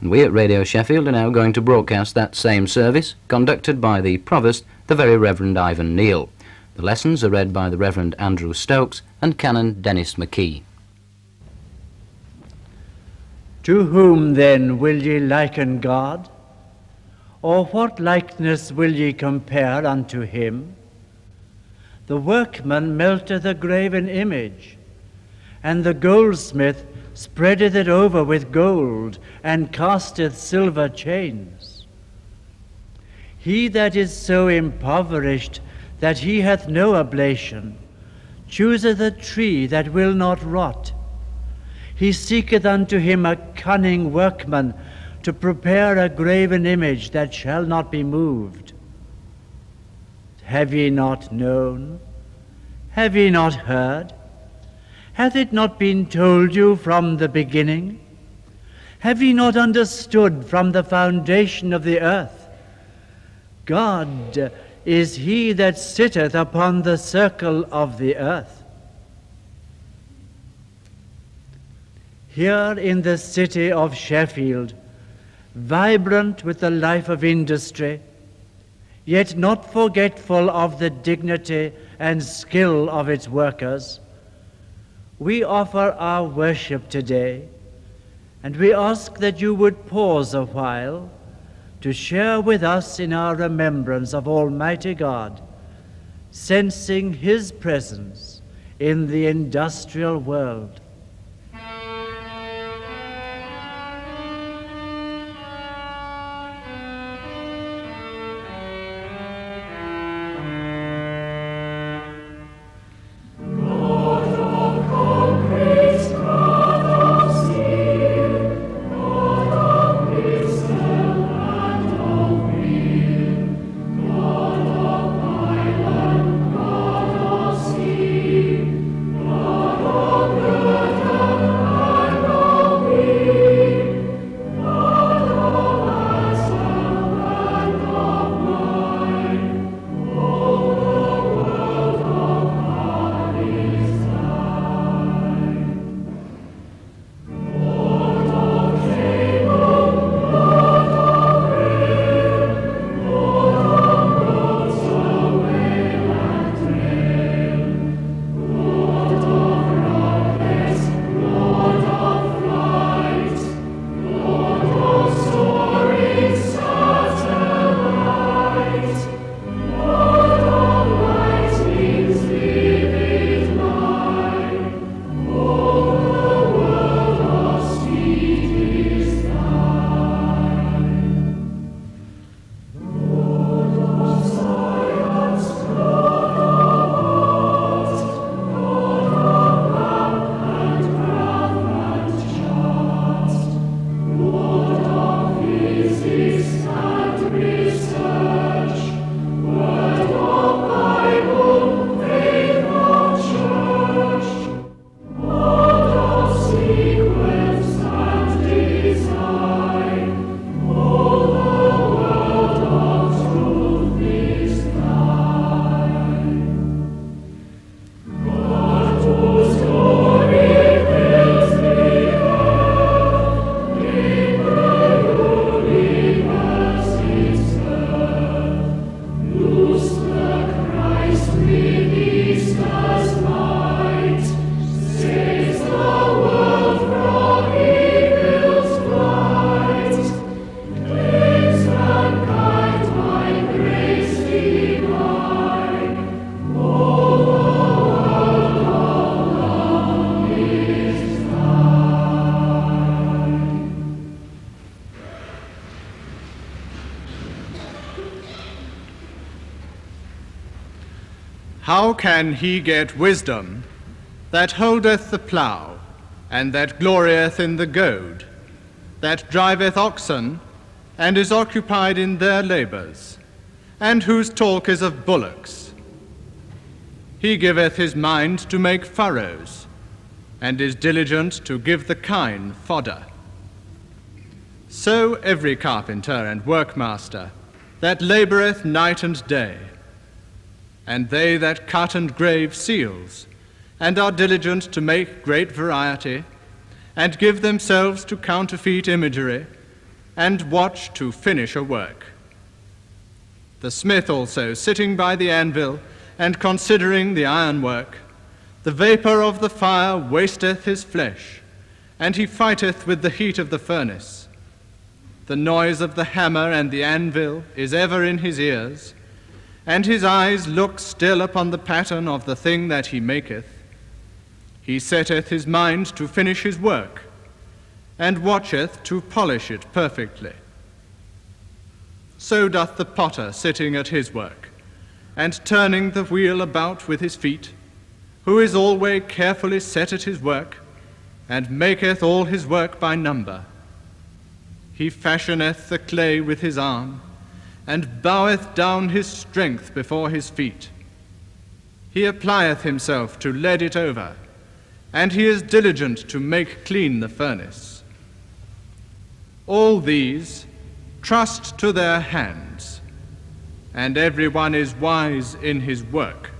And we at Radio Sheffield are now going to broadcast that same service, conducted by the Provost, the Very Reverend Ivan Neill. The lessons are read by the Reverend Andrew Stokes and Canon Dennis McKee. To whom then will ye liken God? Or what likeness will ye compare unto him? The workman melteth a graven image, and the goldsmith spreadeth it over with gold, and casteth silver chains. He that is so impoverished that he hath no oblation, chooseth a tree that will not rot. He seeketh unto him a cunning workman to prepare a graven image that shall not be moved. Have ye not known? Have ye not heard? Hath it not been told you from the beginning? Have ye not understood from the foundation of the earth? God is he that sitteth upon the circle of the earth. Here in the city of Sheffield, vibrant with the life of industry, yet not forgetful of the dignity and skill of its workers, we offer our worship today, and we ask that you would pause a while to share with us in our remembrance of Almighty God, sensing His presence in the industrial world. How can he get wisdom that holdeth the plough, and that glorieth in the goad, that driveth oxen, and is occupied in their labours, and whose talk is of bullocks? He giveth his mind to make furrows, and is diligent to give the kine fodder. So every carpenter and workmaster that laboureth night and day, and they that cut and grave seals, and are diligent to make great variety, and give themselves to counterfeit imagery, and watch to finish a work. The smith also, sitting by the anvil and considering the ironwork, the vapour of the fire wasteth his flesh, and he fighteth with the heat of the furnace. The noise of the hammer and the anvil is ever in his ears, and his eyes look still upon the pattern of the thing that he maketh. He setteth his mind to finish his work, and watcheth to polish it perfectly. So doth the potter sitting at his work, and turning the wheel about with his feet, who is always carefully set at his work, and maketh all his work by number. He fashioneth the clay with his arm, and boweth down his strength before his feet. He applieth himself to lead it over, and he is diligent to make clean the furnace. All these trust to their hands, and every one is wise in his work.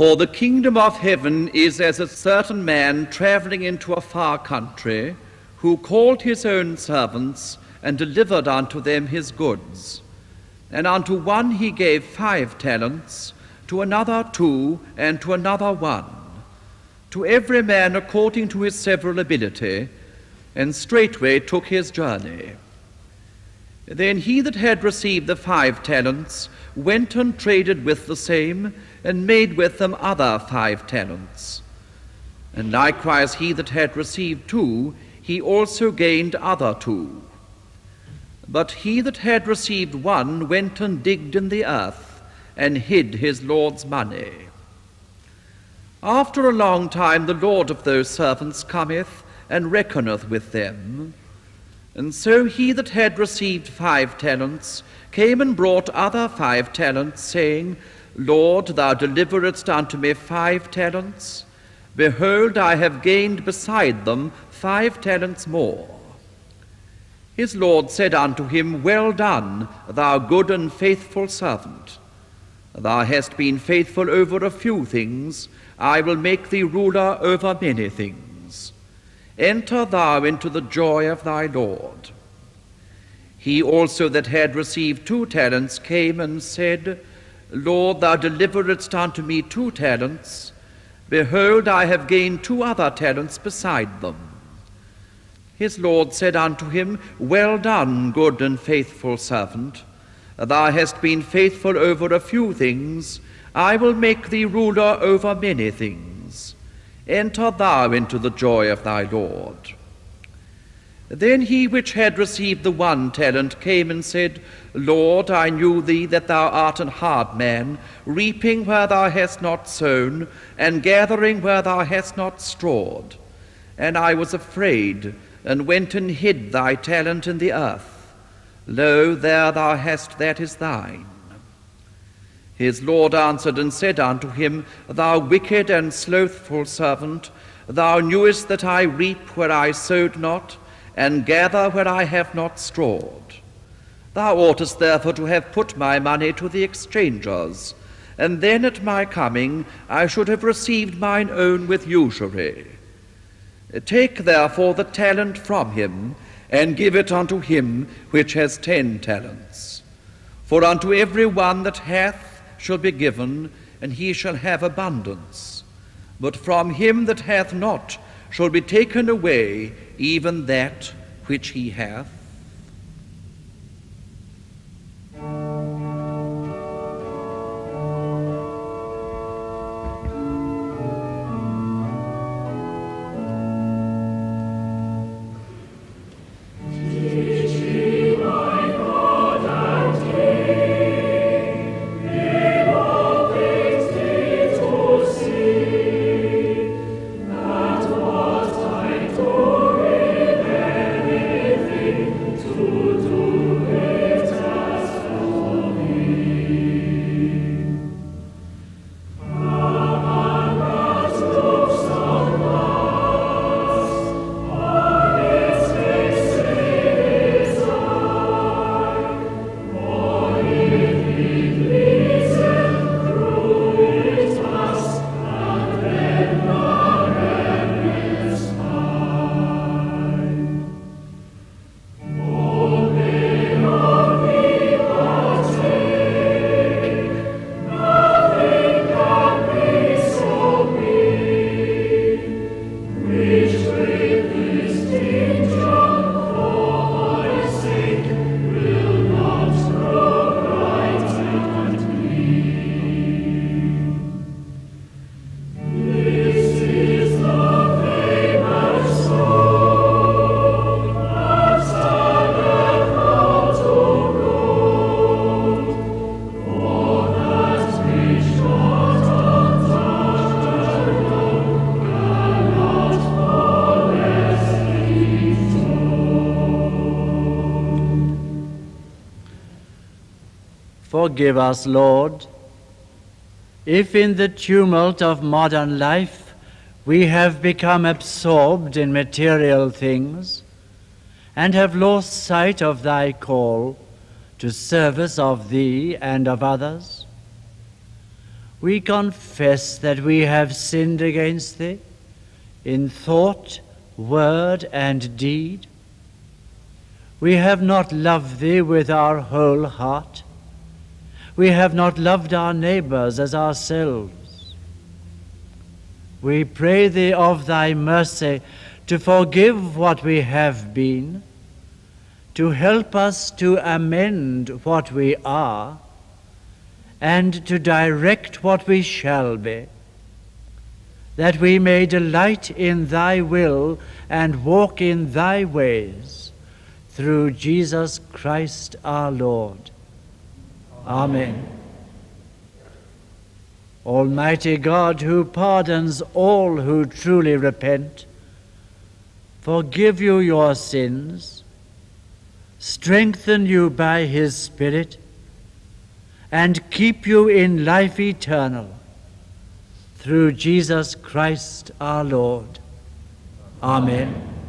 For the kingdom of heaven is as a certain man traveling into a far country, who called his own servants and delivered unto them his goods. And unto one he gave five talents, to another two, and to another one, to every man according to his several ability, and straightway took his journey. Then he that had received the five talents went and traded with the same, and made with them other five talents. And likewise he that had received two, he also gained other two. But he that had received one went and digged in the earth, and hid his Lord's money. After a long time the Lord of those servants cometh, and reckoneth with them. And so he that had received five talents came and brought other five talents, saying, Lord, thou deliveredst unto me five talents. Behold, I have gained beside them five talents more. His Lord said unto him, Well done, thou good and faithful servant. Thou hast been faithful over a few things, I will make thee ruler over many things. Enter thou into the joy of thy Lord. He also that had received two talents came and said, Lord, thou deliveredst unto me two talents. Behold, I have gained two other talents beside them. His Lord said unto him, Well done, good and faithful servant. Thou hast been faithful over a few things. I will make thee ruler over many things. Enter thou into the joy of thy Lord. Then he which had received the one talent came and said, Lord, I knew thee that thou art an hard man, reaping where thou hast not sown, and gathering where thou hast not strawed. And I was afraid, and went and hid thy talent in the earth. Lo, there thou hast that is thine. His Lord answered and said unto him, Thou wicked and slothful servant, thou knewest that I reap where I sowed not, and gather where I have not strawed. Thou oughtest therefore to have put my money to the exchangers, and then at my coming I should have received mine own with usury. Take therefore the talent from him, and give it unto him which has ten talents. For unto every one that hath shall be given, and he shall have abundance. But from him that hath not shall be taken away even that which he hath. Forgive us, Lord, if in the tumult of modern life we have become absorbed in material things and have lost sight of Thy call to service of Thee and of others. we confess that we have sinned against thee in thought, word, and deed. We have not loved thee with our whole heart. We have not loved our neighbors as ourselves. We pray thee of thy mercy to forgive what we have been, to help us to amend what we are, and to direct what we shall be, that we may delight in thy will and walk in thy ways, through Jesus Christ our Lord. Amen. Almighty God, who pardons all who truly repent, forgive you your sins, strengthen you by his Spirit, and keep you in life eternal through Jesus Christ our Lord. Amen.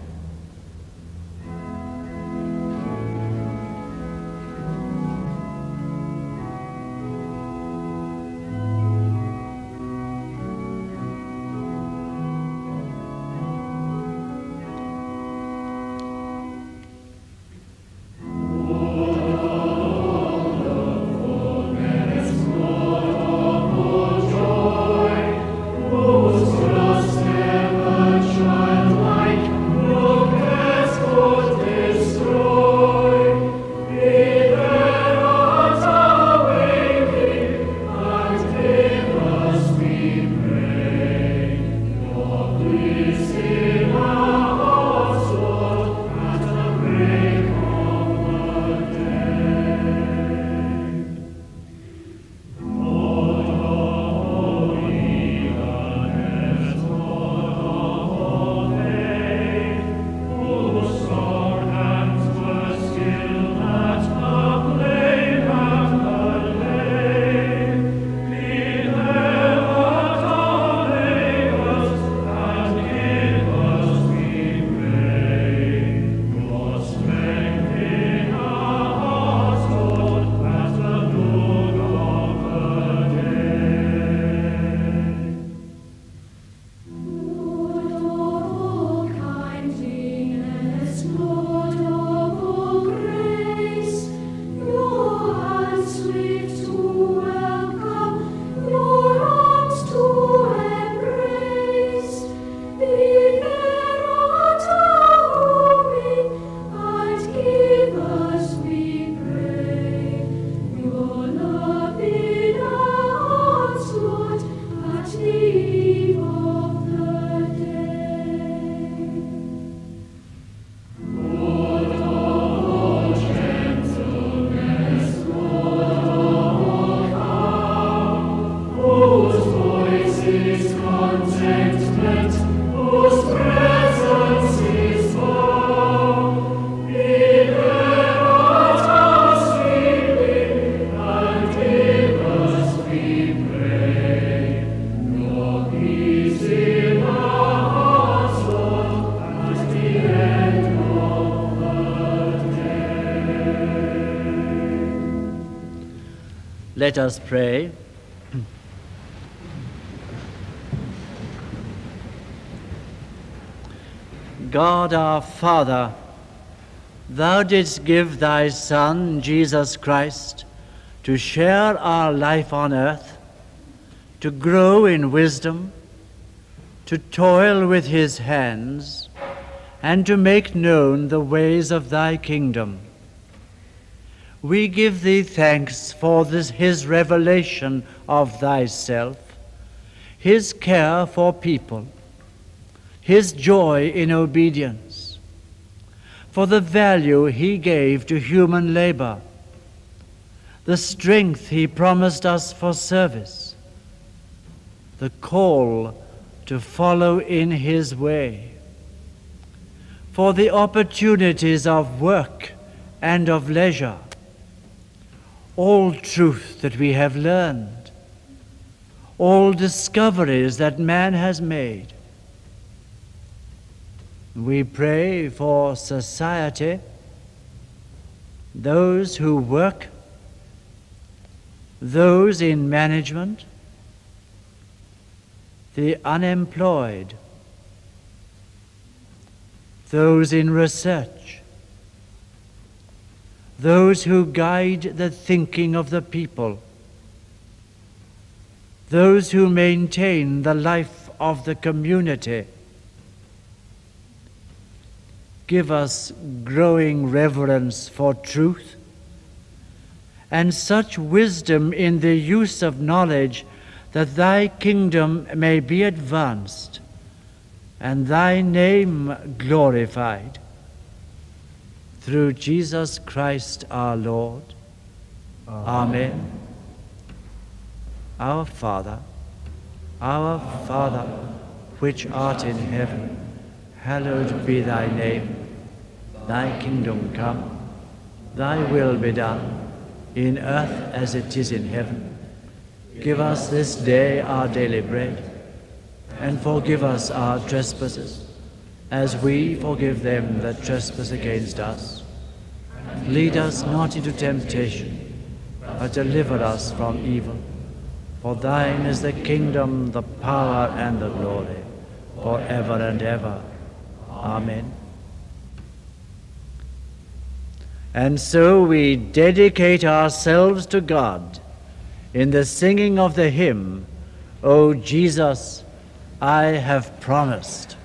Let us pray. God our Father, Thou didst give Thy Son, Jesus Christ, to share our life on earth, to grow in wisdom, to toil with His hands, and to make known the ways of Thy kingdom. We give Thee thanks for this, His revelation of Thyself, His care for people, His joy in obedience, for the value He gave to human labor, the strength He promised us for service, the call to follow in His way, for the opportunities of work and of leisure all truth that we have learned, all discoveries that man has made. We pray for society, those who work, those in management, the unemployed, those in research, those who guide the thinking of the people, those who maintain the life of the community. Give us growing reverence for truth and such wisdom in the use of knowledge that thy kingdom may be advanced and thy name glorified. Through Jesus Christ our Lord. Amen. Our Father, our Father, which art in heaven, hallowed be thy name. Thy kingdom come, thy will be done, in earth as it is in heaven. Give us this day our daily bread, and forgive us our trespasses, as we forgive them that trespass against us. Lead us not into temptation, but deliver us from evil. For thine is the kingdom, the power, and the glory, forever and ever. Amen. And so we dedicate ourselves to God in the singing of the hymn, O Jesus, I have promised.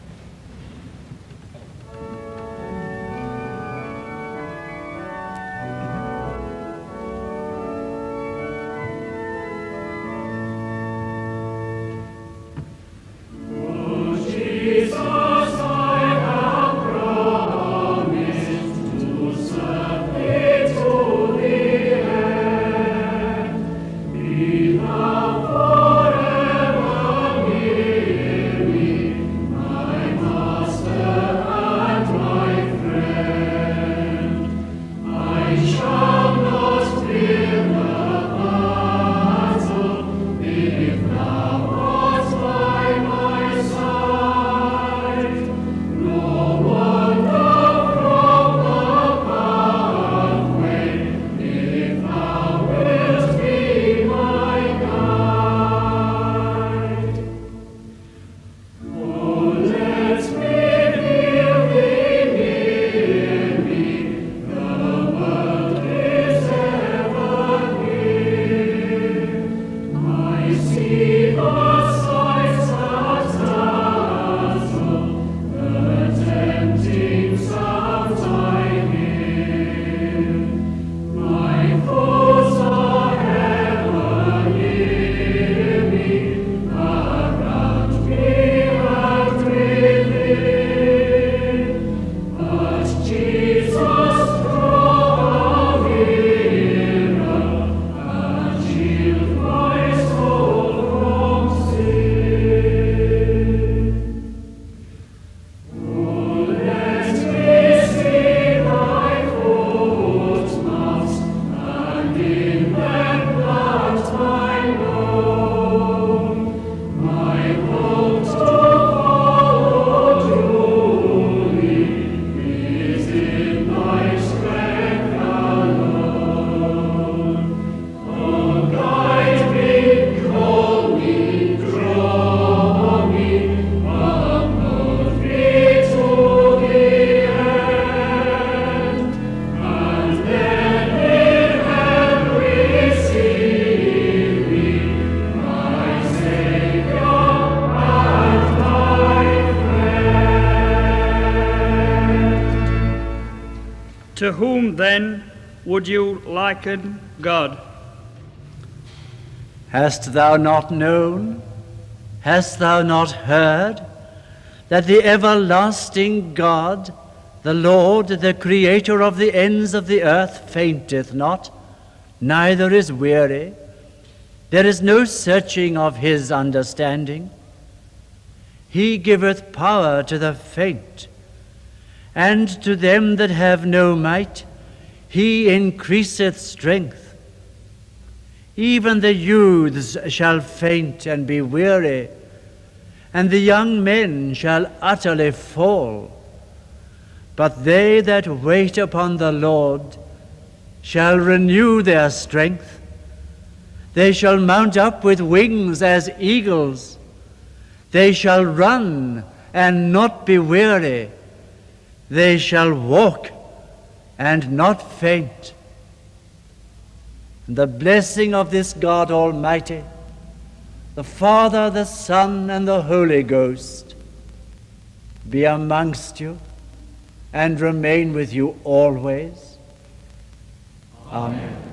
Would you liken God? Hast thou not known? Hast thou not heard that the everlasting God, the Lord, the Creator of the ends of the earth, fainteth not, neither is weary? There is no searching of his understanding. He giveth power to the faint, and to them that have no might, he increaseth strength. Even the youths shall faint and be weary, and the young men shall utterly fall. But they that wait upon the Lord shall renew their strength. They shall mount up with wings as eagles. They shall run and not be weary. They shall walk and not faint. The blessing of this God Almighty, the Father, the Son, and the Holy Ghost be amongst you and remain with you always. Amen.